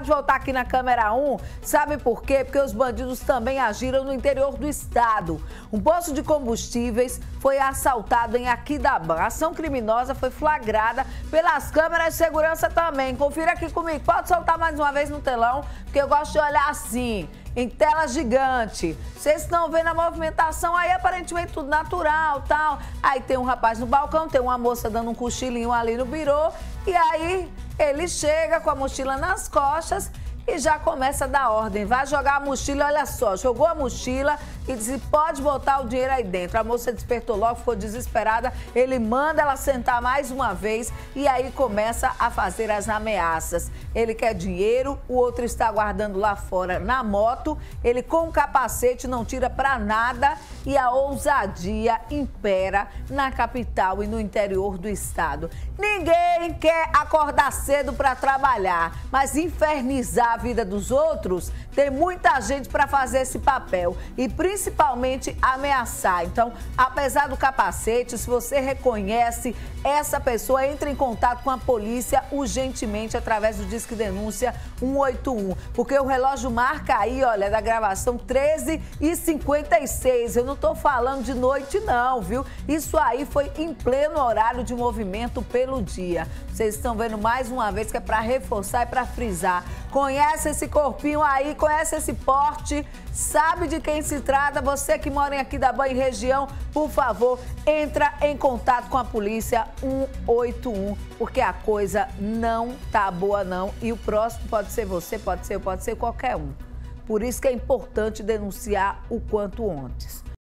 Pode voltar aqui na câmera 1. Sabe por quê? Porque os bandidos também agiram no interior do estado. Um posto de combustíveis foi assaltado em Aquidabã. A ação criminosa foi flagrada pelas câmeras de segurança também. Confira aqui comigo. Pode soltar mais uma vez no telão, porque eu gosto de olhar assim em tela gigante. Vocês estão vendo a movimentação aí, aparentemente tudo natural, tal. Aí tem um rapaz no balcão, tem uma moça dando um cochilinho ali no birô. E aí ele chega com a mochila nas costas e já começa a dar ordem. Vai jogar a mochila, olha só, jogou a mochila e disse: pode botar o dinheiro aí dentro. A moça despertou logo, ficou desesperada. Ele manda ela sentar mais uma vez e aí começa a fazer as ameaças. Ele quer dinheiro, o outro está aguardando lá fora na moto. Ele com o capacete não tira para nada e a ousadia impera na capital e no interior do estado. Ninguém quer acordar cedo para trabalhar, mas infernizar vida dos outros, tem muita gente para fazer esse papel e principalmente ameaçar. Então, apesar do capacete, se você reconhece essa pessoa, entre em contato com a polícia urgentemente através do Disque Denúncia 181, porque o relógio marca aí, olha, da gravação 13 e 56. Eu não estou falando de noite não, viu? Isso aí foi em pleno horário de movimento pelo dia. Vocês estão vendo mais uma vez que é para reforçar e para frisar. Conhece esse corpinho aí, conhece esse porte, sabe de quem se trata? Você que mora em Aquidabã e região, por favor, entra em contato com a polícia 181, porque a coisa não tá boa não e o próximo pode ser você, pode ser, pode ser qualquer um. Por isso que é importante denunciar o quanto antes.